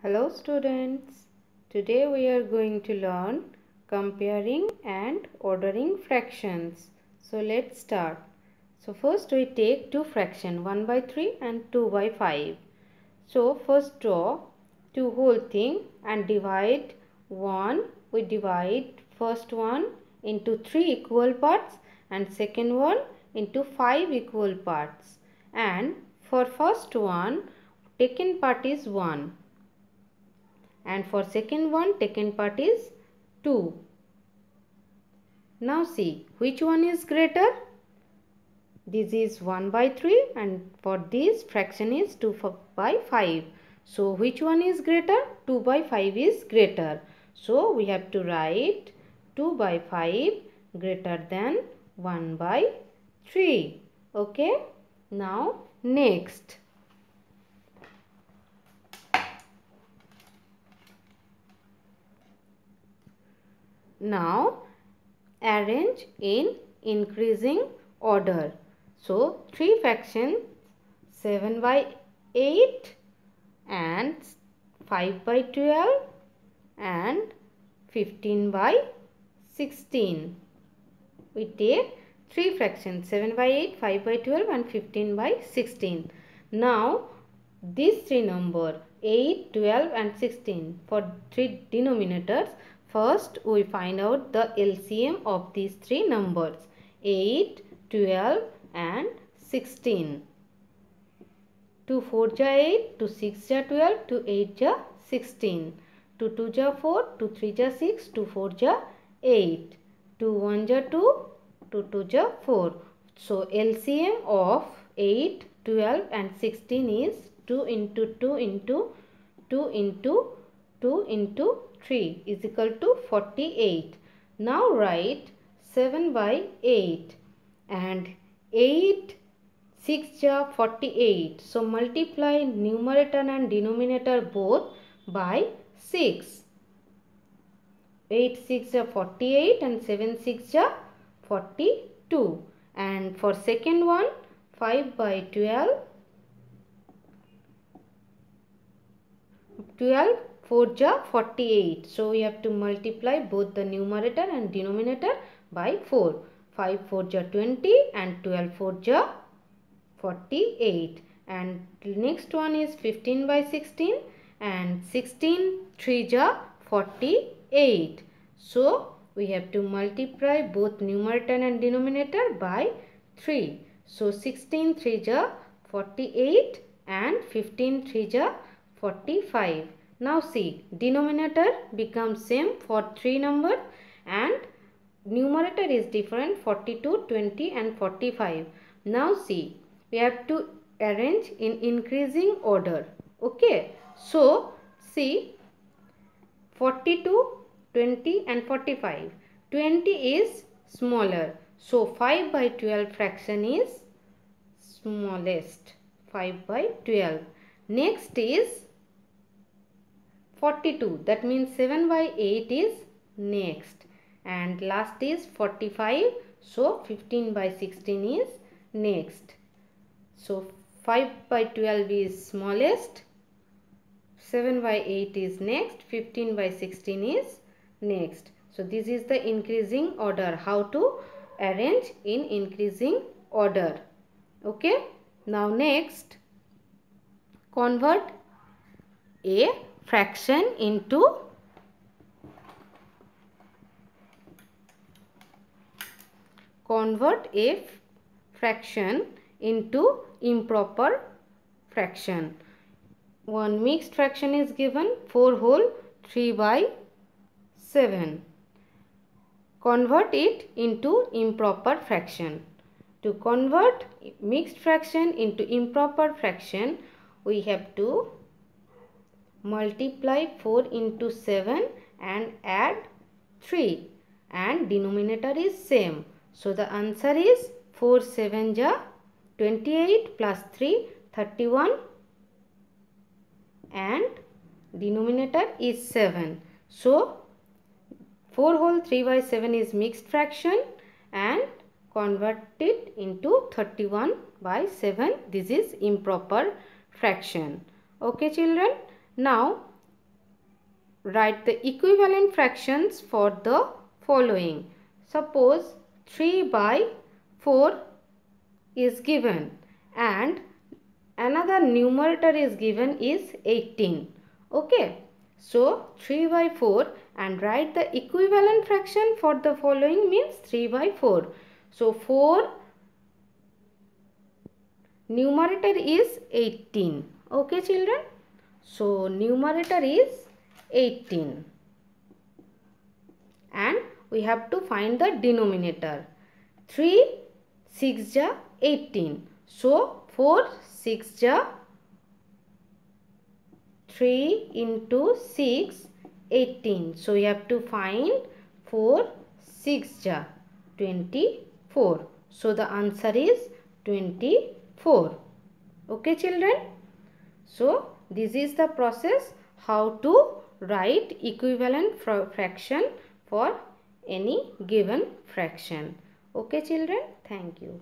Hello students. Today we are going to learn comparing and ordering fractions. So let's start. So first we take two fraction 1 by 3 and 2 by 5. So first draw two whole thing and divide 1 we divide first one into 3 equal parts and second one into 5 equal parts and for first one taken part is 1 and for second one taken part is 2. Now see which one is greater? This is 1 by 3 and for this fraction is 2 by 5. So which one is greater? 2 by 5 is greater. So we have to write 2 by 5 greater than 1 by 3. Okay. Now next. Now arrange in increasing order. So 3 fractions 7 by 8 and 5 by 12 and 15 by 16. We take 3 fractions 7 by 8, 5 by 12 and 15 by 16. Now these three number 8, 12 and 16 for three denominators First, we find out the LCM of these three numbers 8, 12 and 16. 2 4 ja 8, 2 6 ja 12, 2 8 ja 16. 2 2 ja 4, 2 3 ja 6, 2 4 ja 8. 2 1 ja 2, 2 2 ja 4. So, LCM of 8, 12 and 16 is 2 into 2 into 2 into 2 into 3 is equal to 48. Now write 7 by 8 and 8 6 ja 48. So multiply numerator and denominator both by 6. 8 6 ja 48 and 7 6 ja 42. And for second one 5 by 12 12 4 ja 48. So we have to multiply both the numerator and denominator by 4. 5 4 ja 20 and 12 4 ja 48. And next one is 15 by 16 and 16 3 ja 48. So we have to multiply both numerator and denominator by 3. So 16 3 ja 48 and 15 3 ja 45. Now see, denominator becomes same for 3 numbers and numerator is different 42, 20 and 45. Now see, we have to arrange in increasing order. Okay. So, see 42, 20 and 45. 20 is smaller. So, 5 by 12 fraction is smallest. 5 by 12. Next is 42 that means 7 by 8 is next. And last is 45 so 15 by 16 is next. So 5 by 12 is smallest. 7 by 8 is next. 15 by 16 is next. So this is the increasing order. How to arrange in increasing order. Okay? Now next. Convert a fraction into convert a fraction into improper fraction. One mixed fraction is given 4 whole 3 by 7. Convert it into improper fraction. To convert mixed fraction into improper fraction, we have to multiply 4 into 7 and add 3 and denominator is same. So the answer is 4 7 ja 28 plus 3 31 and denominator is 7. So 4 whole 3 by 7 is mixed fraction and convert it into 31 by 7. This is improper fraction. Okay children. Now write the equivalent fractions for the following. Suppose 3 by 4 is given and another numerator is given is 18. Okay. So 3 by 4 and write the equivalent fraction for the following means 3 by 4. So 4 numerator is 18. Okay children. So numerator is 18 and we have to find the denominator. 3 6 ja 18. So 4 6 ja 3 into 6 18 so you have to find 4 6 ja 24 so the answer is 24 okay children so this is the process how to write equivalent fraction for any given fraction. Okay children? Thank you